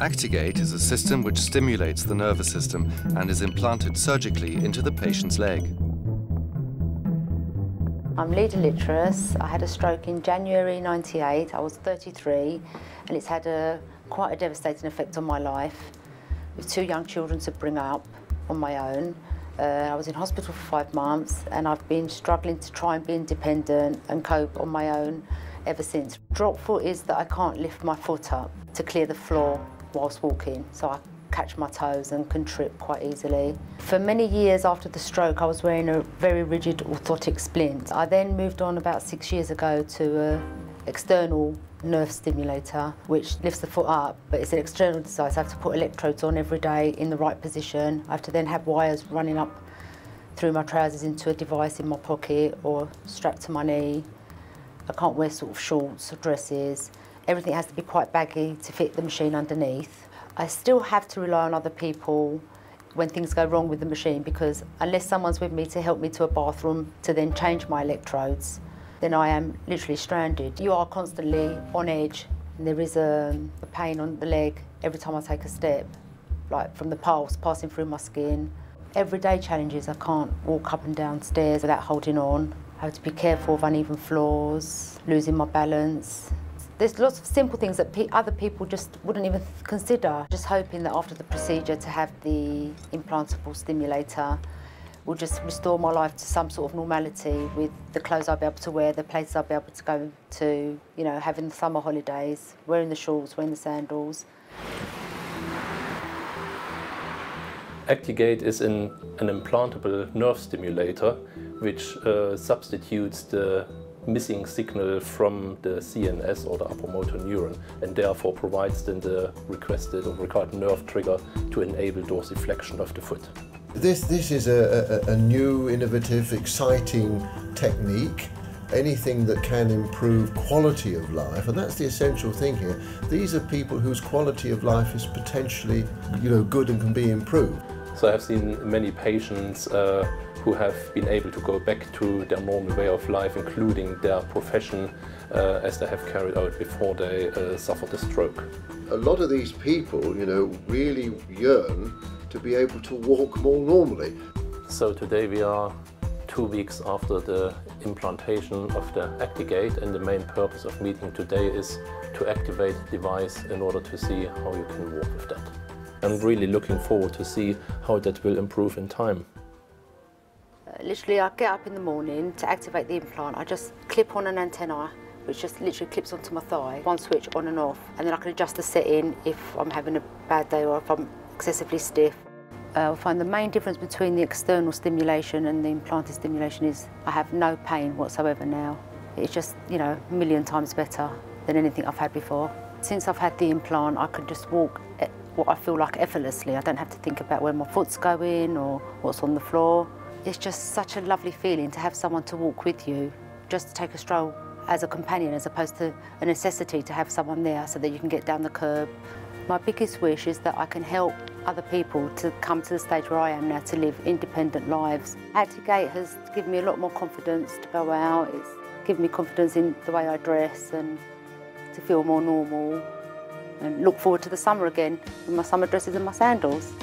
ActiGait is a system which stimulates the nervous system and is implanted surgically into the patient's leg. I'm Lida Litras. I had a stroke in January 98. I was 33 and it's had a quite a devastating effect on my life with two young children to bring up on my own. Uh, I was in hospital for five months and I've been struggling to try and be independent and cope on my own ever since. Drop foot is that I can't lift my foot up to clear the floor whilst walking, so I catch my toes and can trip quite easily. For many years after the stroke, I was wearing a very rigid orthotic splint. I then moved on about six years ago to an external nerve stimulator, which lifts the foot up, but it's an external device. I have to put electrodes on every day in the right position. I have to then have wires running up through my trousers into a device in my pocket or strapped to my knee. I can't wear sort of shorts or dresses. Everything has to be quite baggy to fit the machine underneath. I still have to rely on other people when things go wrong with the machine because unless someone's with me to help me to a bathroom to then change my electrodes, then I am literally stranded. You are constantly on edge and there is a, a pain on the leg every time I take a step, like from the pulse passing through my skin. Everyday challenges, I can't walk up and down stairs without holding on. I have to be careful of uneven floors, losing my balance. There's lots of simple things that pe other people just wouldn't even consider. Just hoping that after the procedure to have the implantable stimulator will just restore my life to some sort of normality with the clothes I'll be able to wear, the places I'll be able to go to, you know, having the summer holidays, wearing the shorts, wearing the sandals. ActiGait is an, an implantable nerve stimulator which uh, substitutes the missing signal from the CNS or the upper motor neuron and therefore provides then the requested or required nerve trigger to enable dorsiflexion of the foot. This, this is a, a, a new, innovative, exciting technique anything that can improve quality of life and that's the essential thing here these are people whose quality of life is potentially you know good and can be improved so i've seen many patients uh, who have been able to go back to their normal way of life, including their profession uh, as they have carried out before they uh, suffered a stroke. A lot of these people, you know, really yearn to be able to walk more normally. So today we are two weeks after the implantation of the ActiGait and the main purpose of meeting today is to activate the device in order to see how you can walk with that. I'm really looking forward to see how that will improve in time literally I get up in the morning to activate the implant. I just clip on an antenna which just literally clips onto my thigh, one switch on and off, and then I can adjust the setting if I'm having a bad day or if I'm excessively stiff. Uh, I find the main difference between the external stimulation and the implanted stimulation is I have no pain whatsoever now. It's just, you know, a million times better than anything I've had before. Since I've had the implant, I can just walk what I feel like effortlessly. I don't have to think about where my foot's going or what's on the floor. It's just such a lovely feeling to have someone to walk with you, just to take a stroll as a companion as opposed to a necessity to have someone there so that you can get down the curb. My biggest wish is that I can help other people to come to the stage where I am now to live independent lives. ActiGait has given me a lot more confidence to go out. It's given me confidence in the way I dress and to feel more normal and look forward to the summer again with my summer dresses and my sandals.